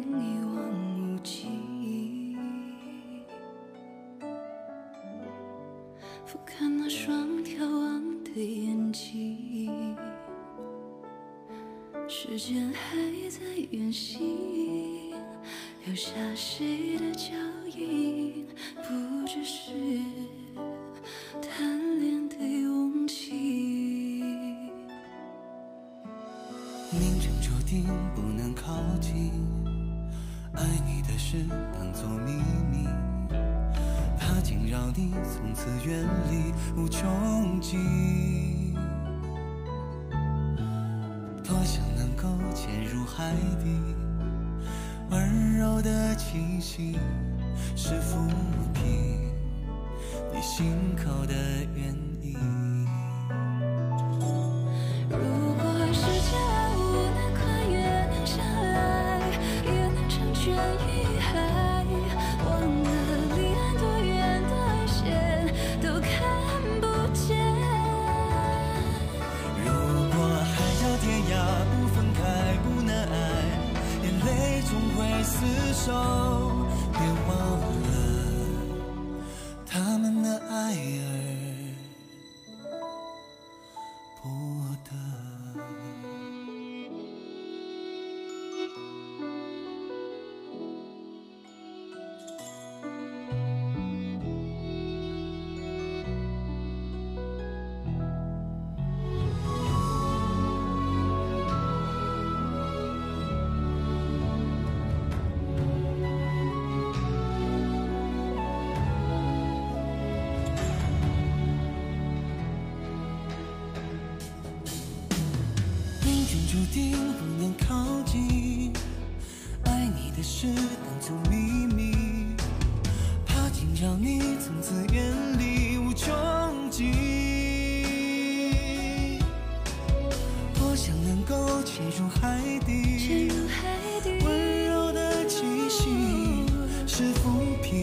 一望无际，俯瞰那双眺望的眼睛。时间还在远行，留下谁的脚印？不只是贪恋的勇气，命中注定不能靠近。爱你的事当作秘密，怕惊扰你，从此远离无穷尽。多想能够潜入海底，温柔的气息是抚平你心口的原不得。注定不能靠近，爱你的事当作秘密，怕惊扰你，从此远离无穷尽。多想能够潜入海潜底，入海底，温柔的气息是抚平